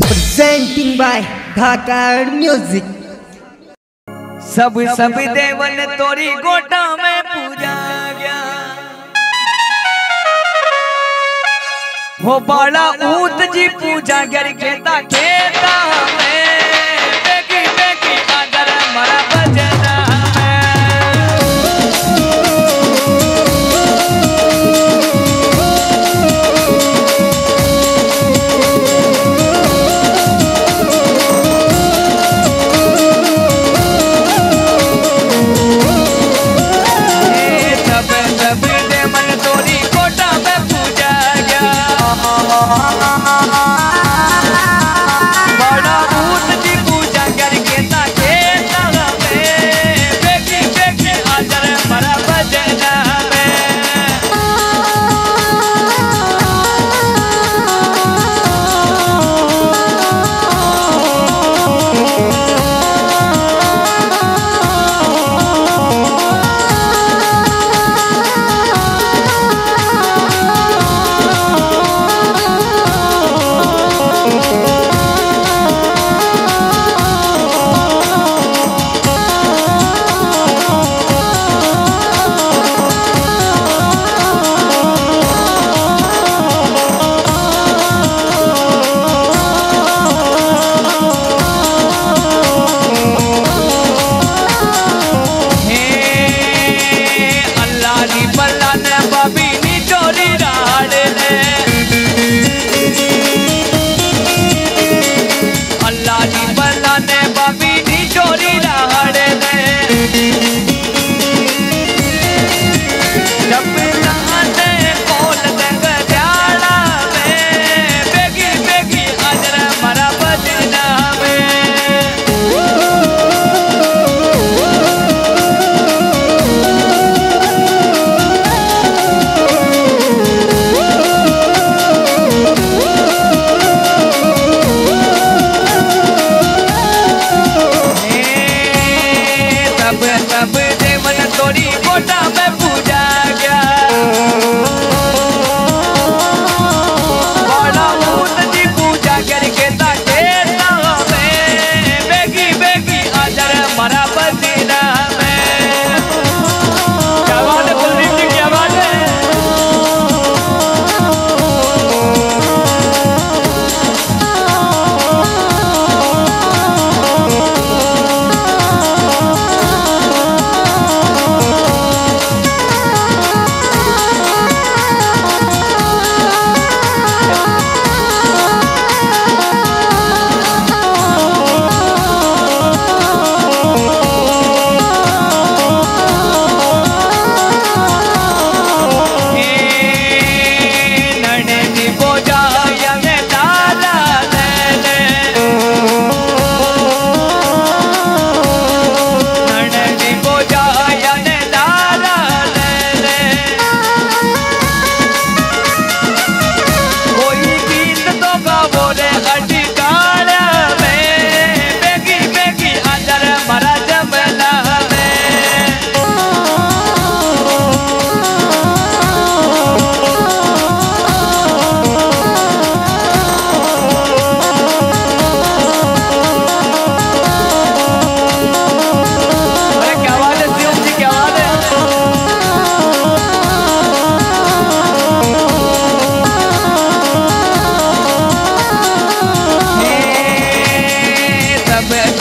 presenting by Dhakar Music. सब सब देवन तोरी गोटा में पूजा गया हो बड़ा ऊत जी पूजा गर खेता खेता में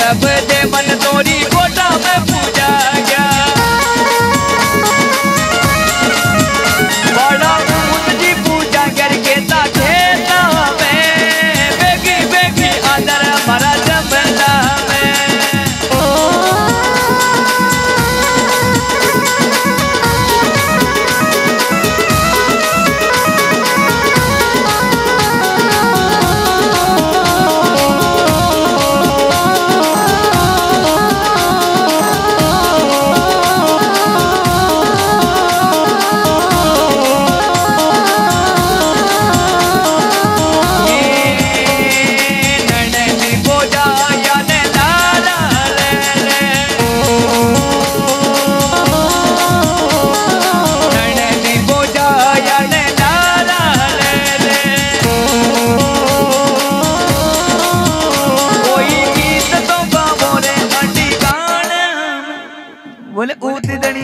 सब दे मन तोरी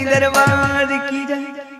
दरबार की जय।